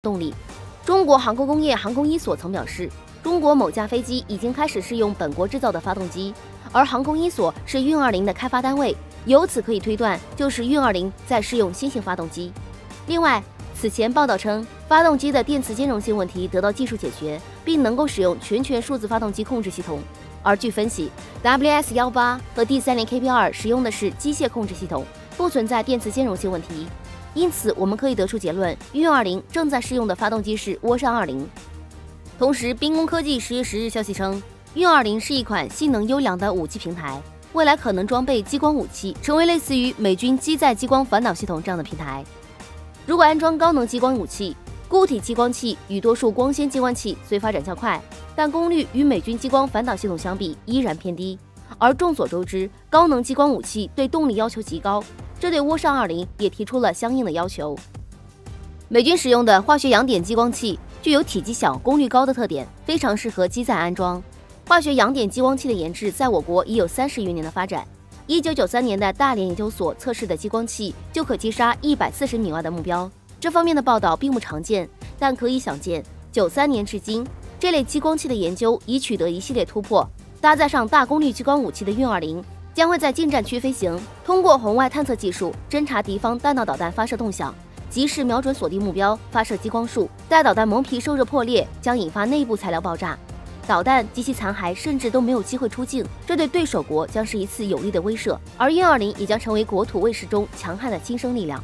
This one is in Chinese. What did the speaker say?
动力。中国航空工业航空一所曾表示，中国某架飞机已经开始试用本国制造的发动机，而航空一所是运二零的开发单位，由此可以推断，就是运二零在试用新型发动机。另外，此前报道称，发动机的电磁兼容性问题得到技术解决，并能够使用全权数字发动机控制系统。而据分析，WS 幺八和 D 三零 KP 二使用的是机械控制系统，不存在电磁兼容性问题。因此，我们可以得出结论，运二零正在试用的发动机是涡扇二零。同时，兵工科技十月十日消息称，运二零是一款性能优良的武器平台，未来可能装备激光武器，成为类似于美军机载激光反导系统这样的平台。如果安装高能激光武器，固体激光器与多数光纤激光器虽发展较快，但功率与美军激光反导系统相比依然偏低。而众所周知，高能激光武器对动力要求极高。这对涡扇二零也提出了相应的要求。美军使用的化学氧点激光器具有体积小、功率高的特点，非常适合机载安装。化学氧点激光器的研制在我国已有三十余年的发展。一九九三年的大连研究所测试的激光器就可击杀一百四十米外的目标。这方面的报道并不常见，但可以想见，九三年至今，这类激光器的研究已取得一系列突破。搭载上大功率激光武器的运二零。将会在近战区飞行，通过红外探测技术侦察敌方弹道导弹发射动向，及时瞄准锁定目标，发射激光束。待导弹蒙皮受热破裂，将引发内部材料爆炸，导弹及其残骸甚至都没有机会出境。这对对手国将是一次有力的威慑，而运二零也将成为国土卫士中强悍的新生力量。